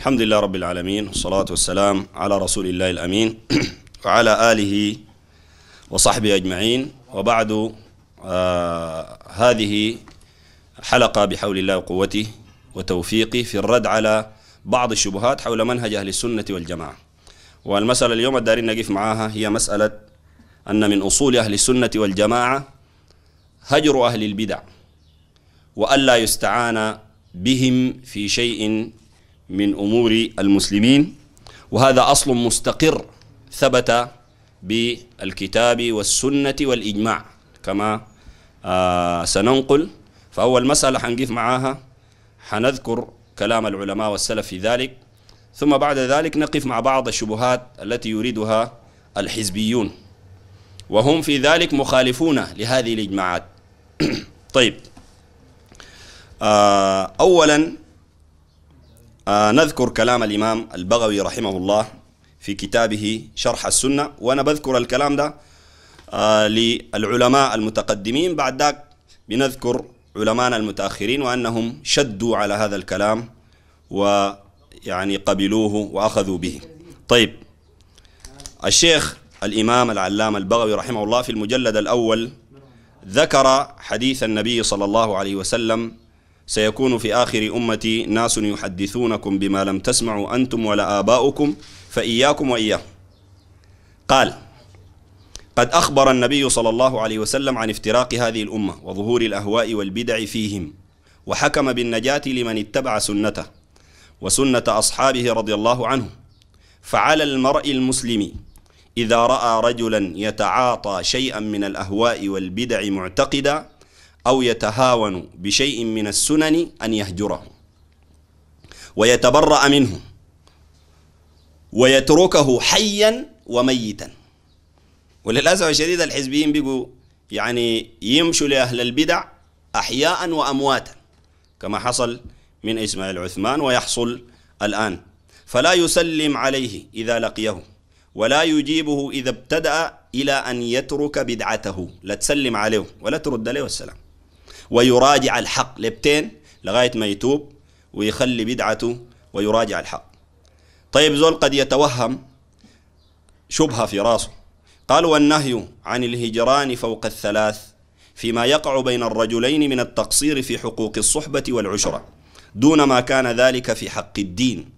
الحمد لله رب العالمين والصلاة والسلام على رسول الله الأمين وعلى آله وصحبه أجمعين. وبعد آه هذه حلقة بحول الله وقوته وتوفيقه في الرد على بعض الشبهات حول منهج أهل السنة والجماعة. والمسألة اليوم الدارين نقف معها هي مسألة أن من أصول أهل السنة والجماعة هجر أهل البدع وألا يستعان بهم في شيء من أمور المسلمين وهذا أصل مستقر ثبت بالكتاب والسنة والإجماع. كما آه سننقل. فأول مسألة حنقف معاها. حنذكر كلام العلماء والسلف في ذلك. ثم بعد ذلك نقف مع بعض الشبهات التي يريدها الحزبيون. وهم في ذلك مخالفون لهذه الإجماعات. طيب. آه أولا آه نذكر كلام الإمام البغوي رحمه الله في كتابه شرح السنة وأنا بذكر الكلام ده آه للعلماء المتقدمين. بعد ذاك بنذكر علماءنا المتأخرين وأنهم شدوا على هذا الكلام ويعني قبلوه وأخذوا به. طيب الشيخ الإمام العلامة البغوي رحمه الله في المجلد الأول ذكر حديث النبي صلى الله عليه وسلم سيكون في آخر أمتي ناس يحدثونكم بما لم تسمعوا أنتم ولا آباؤكم فإياكم وإياهم. قال قد أخبر النبي صلى الله عليه وسلم عن افتراق هذه الأمة وظهور الأهواء والبدع فيهم وحكم بالنجاة لمن اتبع سنته وسنة أصحابه رضي الله عنهم فعلى المرء المسلم إذا رأى رجلا يتعاطى شيئا من الأهواء والبدع معتقدا أو يتهاون بشيء من السنن أن يهجره. ويتبرأ منه. ويتركه حيا وميتا. وللأسف الشديد الحزبيين بيقوا يعني يمشوا لأهل البدع أحياء وأمواتا كما حصل من إسماعيل عثمان ويحصل الآن. فلا يسلم عليه إذا لقيه ولا يجيبه إذا ابتدأ إلى أن يترك بدعته. لا تسلم عليه ولا ترد عليه. السلام ويراجع الحق. لبتين لغاية ما يتوب ويخلي بدعته ويراجع الحق. طيب زول قد يتوهم شبهة في راسه. قال والنهي عن الهجران فوق الثلاث فيما يقع بين الرجلين من التقصير في حقوق الصحبة والعشرة دون ما كان ذلك في حق الدين.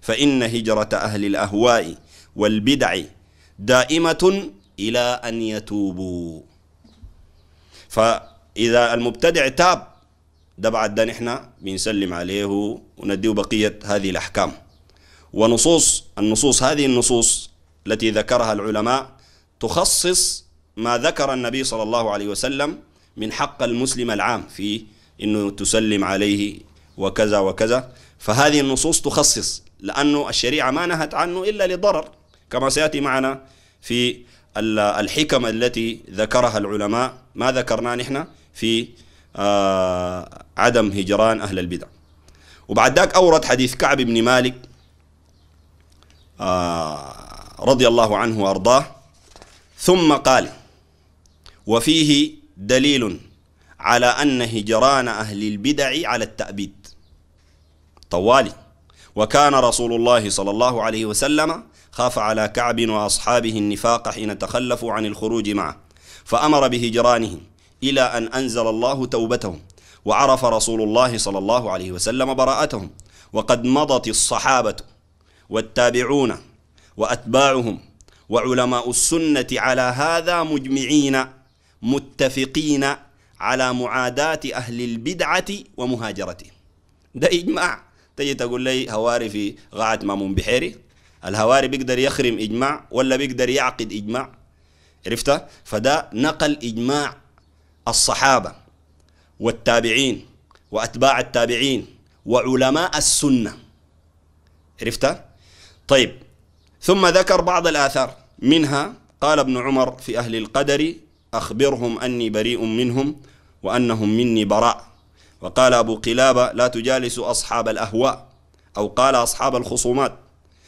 فإن هجرة أهل الأهواء والبدع دائمة إلى أن يتوبوا. فإذا المبتدع تاب ده بعد ده نحن بنسلم عليه ونديه بقية هذه الأحكام. ونصوص النصوص هذه النصوص التي ذكرها العلماء تخصص ما ذكر النبي صلى الله عليه وسلم من حق المسلم العام في إنه تسلم عليه وكذا وكذا. فهذه النصوص تخصص لأنه الشريعة ما نهت عنه إلا لضرر كما سيأتي معنا في الحكم التي ذكرها العلماء. ما ذكرناه نحن؟ في آه عدم هجران أهل البدع. وبعد ذاك أورد حديث كعب بن مالك آه رضي الله عنه وأرضاه ثم قال وفيه دليل على أن هجران أهل البدع على التأبيد. طوالي. وكان رسول الله صلى الله عليه وسلم خاف على كعب وأصحابه النفاق حين تخلفوا عن الخروج معه فأمر بهجرانهم. إلى أن أنزل الله توبتهم وعرف رسول الله صلى الله عليه وسلم براءتهم وقد مضت الصحابة والتابعون وأتباعهم وعلماء السنة على هذا مجمعين متفقين على معاداة أهل البدعة ومهاجرتهم ده إجماع. تجي تقول لي هواري في غاعة مامون بحيري؟ الهواري بيقدر يخرم إجماع ولا بيقدر يعقد إجماع؟ عرفت؟ فده نقل إجماع الصحابة والتابعين وأتباع التابعين وعلماء السنة. عرفت؟ طيب ثم ذكر بعض الآثار. منها قال ابن عمر في أهل القدر أخبرهم أني بريء منهم وأنهم مني براء. وقال أبو قلابة لا تجالسوا أصحاب الأهواء أو قال أصحاب الخصومات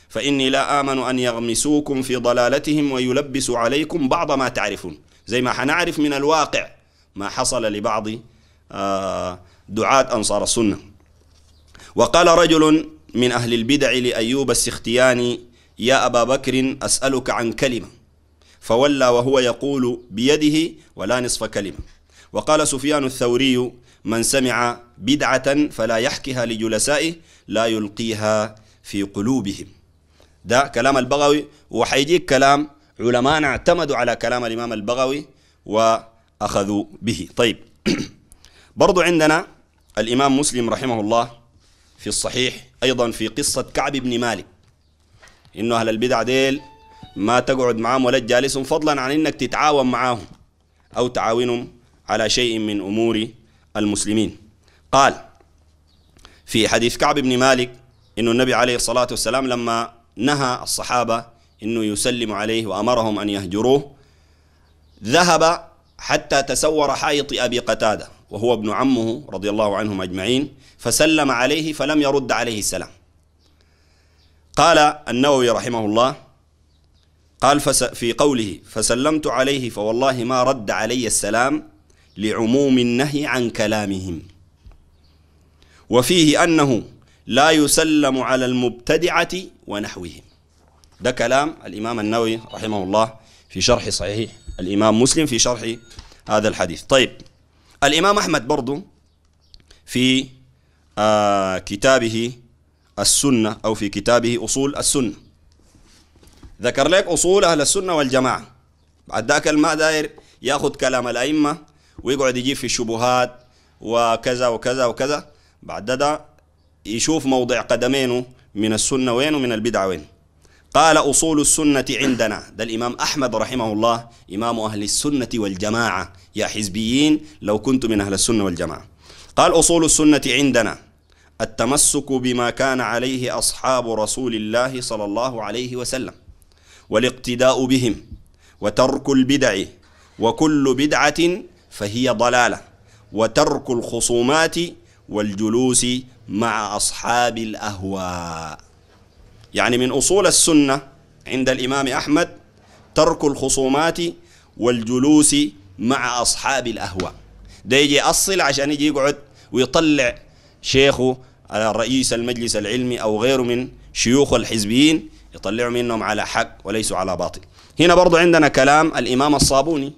فإني لا آمن أن يغمسوكم في ضلالتهم ويلبسوا عليكم بعض ما تعرفون. زي ما حنعرف من الواقع ما حصل لبعض دعاة أنصار السنة. وقال رجل من أهل البدع لأيوب السختياني يا أبا بكر أسألك عن كلمة. فولى وهو يقول بيده ولا نصف كلمة. وقال سفيان الثوري من سمع بدعة فلا يحكيها لجلسائه لا يلقيها في قلوبهم. ده كلام البغوي. وحيجيك كلام علماء اعتمدوا على كلام الإمام البغوي وأخذوا به. طيب. برضو عندنا الإمام مسلم رحمه الله في الصحيح أيضا في قصة كعب بن مالك. إنه أهل البدع ديل ما تقعد معهم ولا تجالسهم فضلا عن إنك تتعاون معهم أو تعاونهم على شيء من أمور المسلمين. قال في حديث كعب بن مالك إنه النبي عليه الصلاة والسلام لما نهى الصحابة إنه يسلم عليه وأمرهم أن يهجروه ذهب حتى تسور حائط أبي قتادة وهو ابن عمه رضي الله عنهم أجمعين فسلم عليه فلم يرد عليه السلام. قال النووي رحمه الله قال في قوله فسلمت عليه فوالله ما رد علي السلام لعموم النهي عن كلامهم. وفيه أنه لا يسلم على المبتدعة ونحوهم. ده كلام الإمام النووي رحمه الله في شرح صحيح الإمام مسلم في شرح هذا الحديث. طيب الإمام أحمد برضو في آه كتابه السنة أو في كتابه أصول السنة. ذكر لك أصول أهل السنة والجماعة. بعد ذاك الماء داير يأخذ كلام الأئمة ويقعد يجيب في الشبهات وكذا وكذا وكذا. بعد ده يشوف موضع قدمينه من السنة وين ومن البدعة وين قال أصول السنة عندنا. ده الإمام أحمد رحمه الله إمام أهل السنة والجماعة. يا حزبيين لو كنت من أهل السنة والجماعة. قال أصول السنة عندنا التمسك بما كان عليه أصحاب رسول الله صلى الله عليه وسلم والاقتداء بهم وترك البدع وكل بدعة فهي ضلالة وترك الخصومات والجلوس مع أصحاب الأهواء. يعني من أصول السنة عند الإمام أحمد ترك الخصومات والجلوس مع أصحاب الأهواء. ده يجي أصل عشان يجي يقعد ويطلع شيخه على رئيس المجلس العلمي أو غيره من شيوخ الحزبيين يطلعوا منهم على حق وليسوا على باطل. هنا برضو عندنا كلام الإمام الصابوني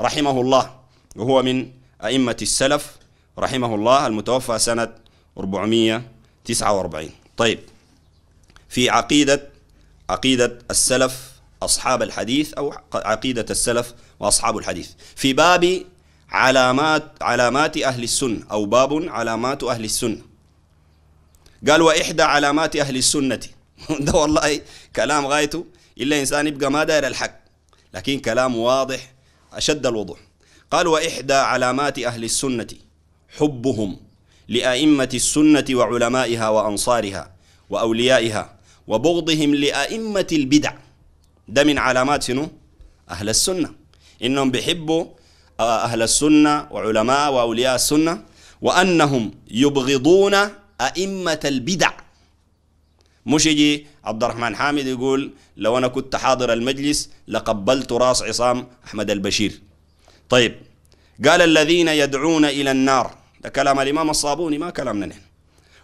رحمه الله وهو من أئمة السلف رحمه الله المتوفى سنة 449 طيب. في عقيدة عقيدة السلف أصحاب الحديث أو عقيدة السلف وأصحاب الحديث. في باب علامات علامات أهل السنة أو باب علامات أهل السنة. قال وإحدى علامات أهل السنة. ده والله كلام غايته. إلا إنسان يبقى ما داير الحق لكن كلام واضح أشد الوضوح. قال وإحدى علامات أهل السنة حبهم لأئمة السنة وعلمائها وأنصارها وأوليائها. وبغضهم لأئمة البدع. ده من علامات شنو؟ أهل السنة. إنهم بيحبوا أهل السنة وعلماء وأولياء السنة وأنهم يبغضون أئمة البدع. مش يجي عبد الرحمن حامد يقول لو أنا كنت حاضر المجلس لقبلت راس عصام أحمد البشير. طيب قال الذين يدعون إلى النار ده كلام الإمام الصابوني ما كلامنا نحن.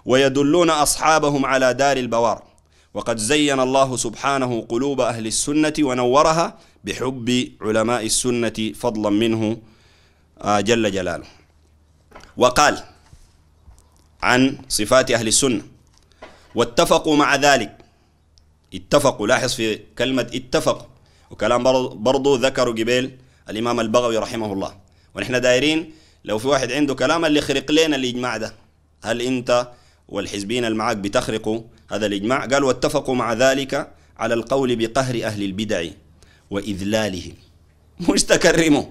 ويدلون أصحابهم على دار البوار. وقد زين الله سبحانه قلوب أهل السنة ونورها بحب علماء السنة فضلا منه جل جلاله. وقال عن صفات أهل السنة واتفقوا مع ذلك. اتفقوا لاحظ في كلمة اتفقوا. وكلام برضو ذكروا قبيل الإمام البغوي رحمه الله. ونحن دايرين لو في واحد عنده كلام اللي يخرق لنا الإجماع ده هل أنت والحزبين اللي معك بتخرقوا؟ هذا الإجماع. قال واتفقوا مع ذلك على القول بقهر أهل البدع وإذلالهم. مش تكرموا.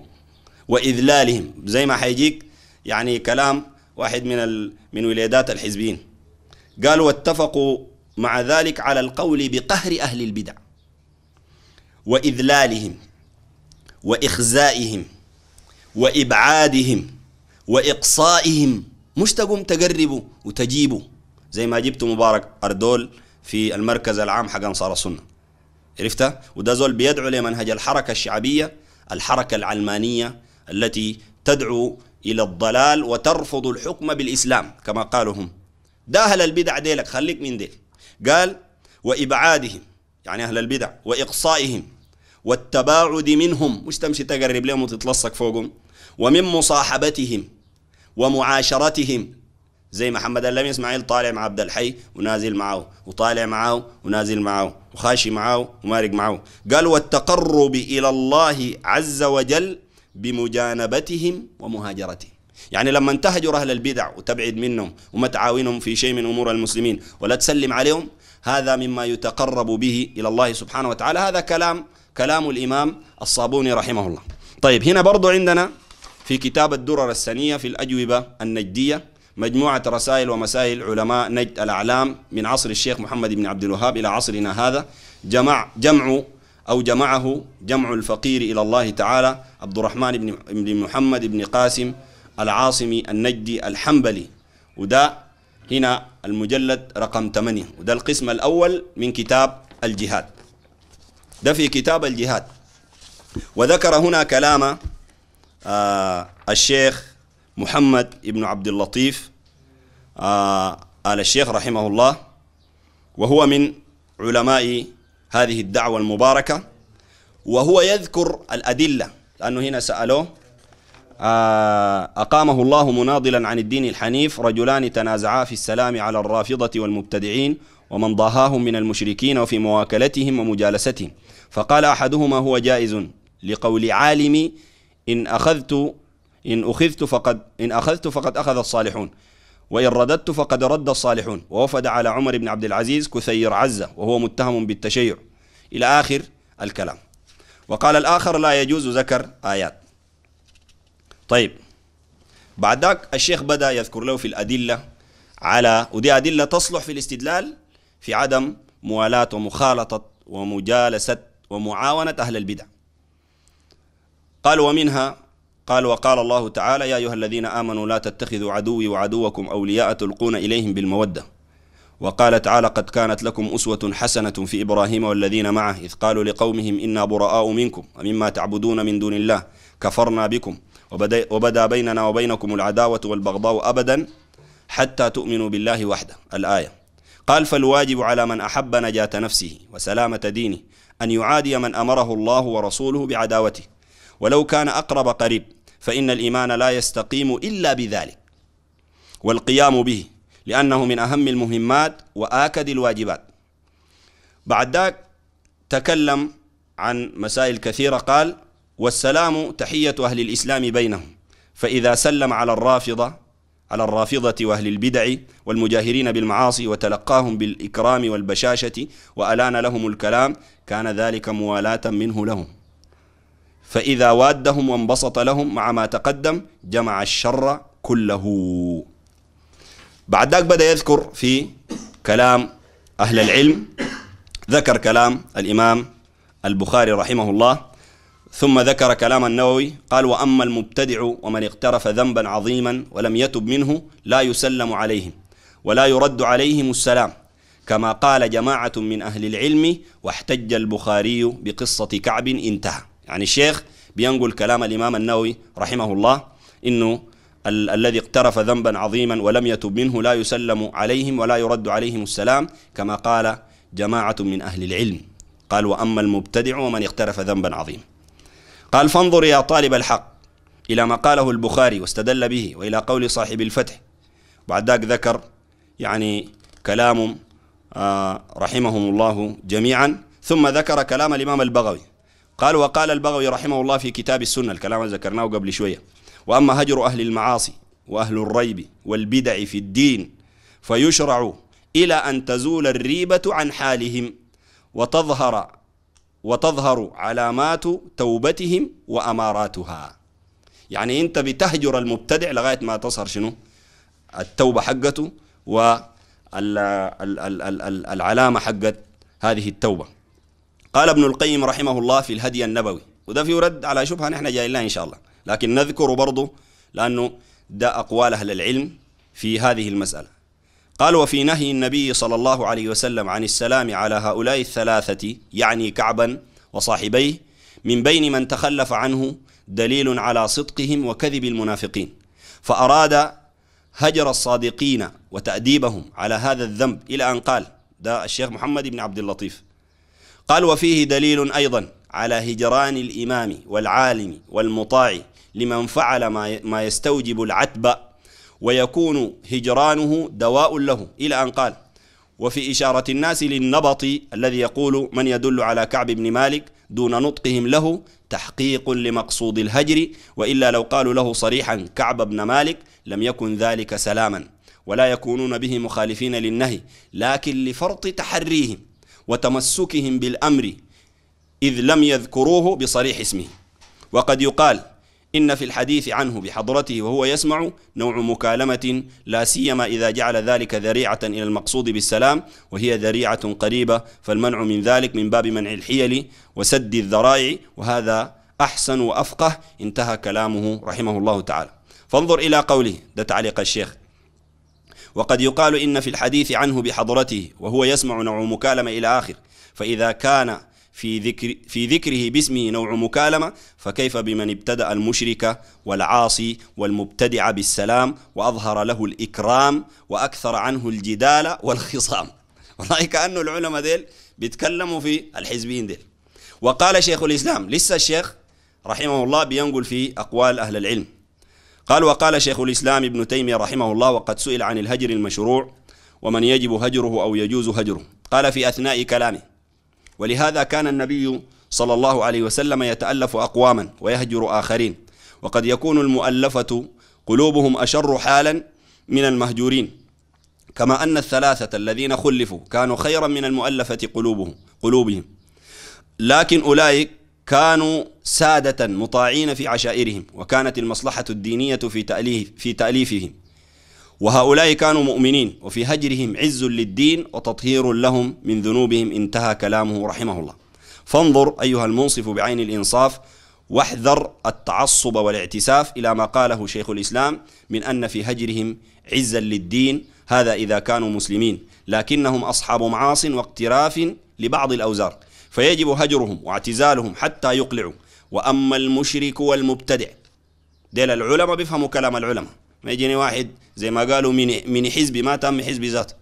وإذلالهم. زي ما حيجيك يعني كلام واحد من ال... من ولادات الحزبين قالوا واتفقوا مع ذلك على القول بقهر أهل البدع وإذلالهم وإخزائهم وإبعادهم وإقصائهم. مش تقوم تقربوا وتجيبوا. زي ما جبت مبارك أردول في المركز العام حق أنصار السنة. عرفتها؟ وده زول بيدعو لمنهج الحركة الشعبية الحركة العلمانية التي تدعو إلى الضلال وترفض الحكم بالإسلام كما قالوا هم. ده أهل البدع ديلك خليك من ديل. قال وإبعادهم يعني أهل البدع وإقصائهم والتباعد منهم مش تمشي تقرب لهم وتتلصق فوقهم ومن مصاحبتهم ومعاشرتهم زي محمد اللمي اسماعيل طالع مع عبد الحي ونازل معه وطالع معه ونازل معه وخاشي معه ومارق معه. قال والتقرب إلى الله عز وجل بمجانبتهم ومهاجرتهم يعني لما تهجر أهل البدع وتبعد منهم وما تعاونهم في شيء من أمور المسلمين ولا تسلم عليهم هذا مما يتقرب به إلى الله سبحانه وتعالى. هذا كلام كلام الإمام الصابوني رحمه الله. طيب هنا برضو عندنا في كتاب الدرر السنية في الأجوبة النجدية مجموعة رسائل ومسائل علماء نجد الأعلام من عصر الشيخ محمد بن عبد الوهاب إلى عصرنا هذا. جمع جمع أو جمعه جمع الفقير إلى الله تعالى عبد الرحمن بن محمد بن قاسم العاصمي النجدي الحنبلي. وده هنا المجلد رقم 8 وده القسم الأول من كتاب الجهاد. ده في كتاب الجهاد. وذكر هنا كلام آه الشيخ محمد بن عبد اللطيف آه آل الشيخ رحمه الله وهو من علماء هذه الدعوة المباركة وهو يذكر الأدلة لأنه هنا سألوه آه، أقامه الله مناضلا عن الدين الحنيف رجلان تنازعا في السلام على الرافضة والمبتدعين ومن ضاهاهم من المشركين وفي مواكلتهم ومجالستهم. فقال أحدهما هو جائز لقول عالم إن أخذت إن أخذت فقد إن أخذت فقد أخذ الصالحون. وإن رددت فقد رد الصالحون. ووفد على عمر بن عبد العزيز كثير عزة وهو متهم بالتشيع. إلى آخر الكلام. وقال الآخر لا يجوز ذكر آيات. طيب. بعد ذاك الشيخ بدأ يذكر له في الأدلة على ودي أدلة تصلح في الاستدلال في عدم موالاة ومخالطة ومجالسة ومعاونة أهل البدع. قال ومنها قال وقال الله تعالى يا أيها الذين آمنوا لا تتخذوا عدوي وعدوكم أولياء تلقون إليهم بالمودة. وقال تعالى قد كانت لكم أسوة حسنة في إبراهيم والذين معه إذ قالوا لقومهم إنا براء منكم ومما تعبدون من دون الله كفرنا بكم وبدا بيننا وبينكم العداوة والبغضاء أبدا حتى تؤمنوا بالله وحده. الآية قال فالواجب على من أحب نجاة نفسه وسلامة دينه أن يعادي من أمره الله ورسوله بعداوته ولو كان أقرب قريب فإن الإيمان لا يستقيم إلا بذلك. والقيام به لأنه من أهم المهمات وآكد الواجبات. بعد ذلك تكلم عن مسائل كثيرة قال والسلام تحية أهل الإسلام بينهم. فإذا سلم على الرافضة على الرافضة وأهل البدع والمجاهرين بالمعاصي وتلقاهم بالإكرام والبشاشة وألان لهم الكلام كان ذلك موالاة منه لهم. فإذا وادهم وانبسط لهم مع ما تقدم جمع الشر كله. بعد ذلك بدأ يذكر في كلام أهل العلم ذكر كلام الإمام البخاري رحمه الله ثم ذكر كلام النووي قال وأما المبتدع ومن اقترف ذنبا عظيما ولم يتب منه لا يسلم عليهم ولا يرد عليهم السلام كما قال جماعة من أهل العلم واحتج البخاري بقصة كعب انتهى. يعني الشيخ بينقل كلام الإمام النووي رحمه الله إنه ال- الذي اقترف ذنبا عظيما ولم يتب منه لا يسلم عليهم ولا يرد عليهم السلام كما قال جماعة من أهل العلم. قال وأما المبتدع ومن اقترف ذنبا عظيما. قال فانظر يا طالب الحق إلى ما قاله البخاري واستدل به وإلى قول صاحب الفتح. بعد ذلك ذكر يعني كلام آه رحمهم الله جميعا ثم ذكر كلام الإمام البغوي. قال وقال البغوي رحمه الله في كتاب السنة الكلام ذكرناه قبل شوية. وأما هجر أهل المعاصي وأهل الريب والبدع في الدين فيشرع إلى أن تزول الريبة عن حالهم وتظهر وتظهر علامات توبتهم وأماراتها. يعني أنت بتهجر المبتدع لغاية ما تظهر شنو؟ التوبة حقته والعلامة حقت هذه التوبة. قال ابن القيم رحمه الله في الهدي النبوي. وده في رد على شبهة نحن جاي لها إن شاء الله. لكن نذكر برضه لأنه ده أقوال أهل العلم في هذه المسألة. قال وفي نهي النبي صلى الله عليه وسلم عن السلام على هؤلاء الثلاثة يعني كعبا وصاحبيه من بين من تخلف عنه دليل على صدقهم وكذب المنافقين. فأراد هجر الصادقين وتأديبهم على هذا الذنب إلى أن قال ده الشيخ محمد بن عبد اللطيف. قال وفيه دليل أيضا على هجران الإمام والعالم والمطاع لمن فعل ما يستوجب العتب ويكون هجرانه دواء له. إلى أن قال وفي إشارة الناس للنبط الذي يقول من يدل على كعب بن مالك دون نطقهم له تحقيق لمقصود الهجر وإلا لو قالوا له صريحا كعب بن مالك لم يكن ذلك سلاما ولا يكونون به مخالفين للنهي لكن لفرط تحريهم وتمسكهم بالأمر إذ لم يذكروه بصريح اسمه. وقد يقال إن في الحديث عنه بحضرته وهو يسمع نوع مكالمة لا سيما إذا جعل ذلك ذريعة إلى المقصود بالسلام وهي ذريعة قريبة فالمنع من ذلك من باب منع الحيل وسد الذرائع وهذا أحسن وأفقه انتهى كلامه رحمه الله تعالى. فانظر إلى قوله ده تعليق الشيخ. وقد يقال إن في الحديث عنه بحضرته وهو يسمع نوع مكالمة إلى آخر فإذا كان في ذكر في ذكره باسمه نوع مكالمة فكيف بمن ابتدأ المشرك والعاصي والمبتدع بالسلام وأظهر له الإكرام وأكثر عنه الجدال والخصام؟ والله كأنه العلماء ديل بيتكلموا في الحزبين ديل. وقال شيخ الإسلام لسه الشيخ رحمه الله بينقل في أقوال أهل العلم. قال وقال شيخ الإسلام ابن تيمية رحمه الله وقد سئل عن الهجر المشروع ومن يجب هجره أو يجوز هجره. قال في أثناء كلامه. ولهذا كان النبي صلى الله عليه وسلم يتألف أقواما ويهجر آخرين. وقد يكون المؤلفة قلوبهم أشر حالا من المهجورين. كما أن الثلاثة الذين خلفوا كانوا خيرا من المؤلفة قلوبهم قلوبهم. لكن أولئك كانوا سادة مطاعين في عشائرهم وكانت المصلحة الدينية في تأليف في تأليفهم. وهؤلاء كانوا مؤمنين وفي هجرهم عز للدين وتطهير لهم من ذنوبهم انتهى كلامه رحمه الله. فانظر أيها المنصف بعين الإنصاف واحذر التعصب والاعتساف إلى ما قاله شيخ الإسلام من أن في هجرهم عزا للدين هذا إذا كانوا مسلمين. لكنهم أصحاب معاص واقتراف لبعض الأوزار. فيجب هجرهم واعتزالهم حتى يقلعوا. وأما المشرك والمبتدع ديل العلماء بيفهموا كلام العلماء. ما يجيني واحد زي ما قالوا من من حزبي ما تم حزبي ذاته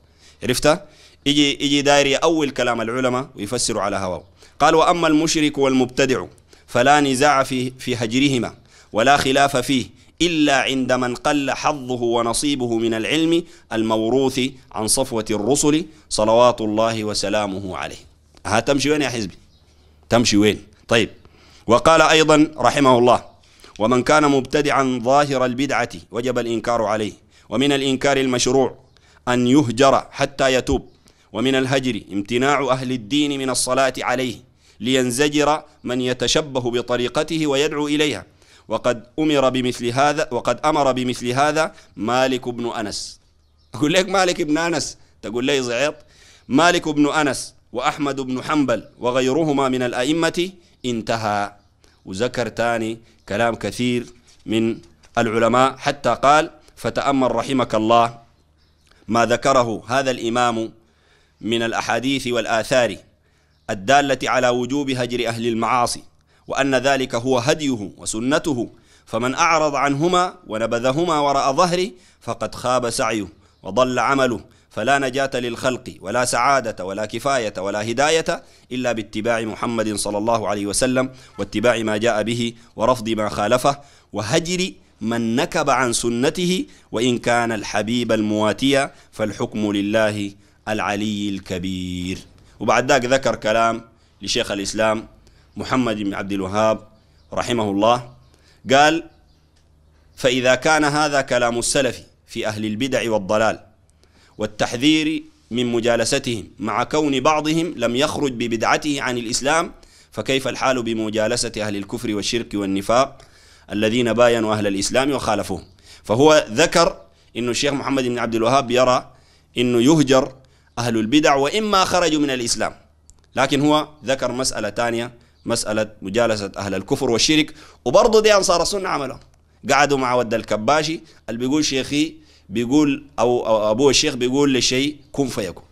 عرفت؟ يجي يجي داير اول كلام العلماء ويفسروا على هواه قال وأما المشرك والمبتدع فلا نزاع في في هجرهما ولا خلاف فيه إلا عند من قل حظه ونصيبه من العلم الموروث عن صفوة الرسل صلوات الله وسلامه عليه. ها تمشي وين يا حزبي؟ تمشي وين؟ طيب. وقال أيضا رحمه الله ومن كان مبتدعا ظاهر البدعة وجب الإنكار عليه ومن الإنكار المشروع أن يهجر حتى يتوب ومن الهجر امتناع أهل الدين من الصلاة عليه لينزجر من يتشبه بطريقته ويدعو إليها. وقد أمر بمثل هذا وقد أمر بمثل هذا مالك بن أنس. أقول لك مالك بن أنس؟ تقول لي زعيط. مالك بن أنس وأحمد بن حنبل وغيرهما من الأئمة انتهى. وذكر تاني كلام كثير من العلماء حتى قال فتأمل رحمك الله ما ذكره هذا الإمام من الأحاديث والآثار الدالة على وجوب هجر أهل المعاصي وأن ذلك هو هديه وسنته فمن أعرض عنهما ونبذهما وراء ظهره فقد خاب سعيه وضل عمله فلا نجاة للخلق ولا سعادة ولا كفاية ولا هداية إلا باتباع محمد صلى الله عليه وسلم واتباع ما جاء به ورفض ما خالفه وهجر من نكب عن سنته وإن كان الحبيب المواتية فالحكم لله العلي الكبير. وبعد ذلك ذكر كلام لشيخ الإسلام محمد بن عبد الوهاب رحمه الله. قال فإذا كان هذا كلام السلف في أهل البدع والضلال والتحذير من مجالستهم. مع كون بعضهم لم يخرج ببدعته عن الإسلام فكيف الحال بمجالسة أهل الكفر والشرك والنفاق الذين باينوا أهل الإسلام وخالفوهم؟ فهو ذكر أن الشيخ محمد بن عبد الوهاب يرى أنه يهجر أهل البدع وإما خرجوا من الإسلام. لكن هو ذكر مسألة ثانية مسألة مجالسة أهل الكفر والشرك. وبرضه دي أنصار السنة عملوا قعدوا مع ود الكباشي اللي بيقول شيخي بيقول أو, أو أبوه الشيخ بيقول لشيء كن فيكون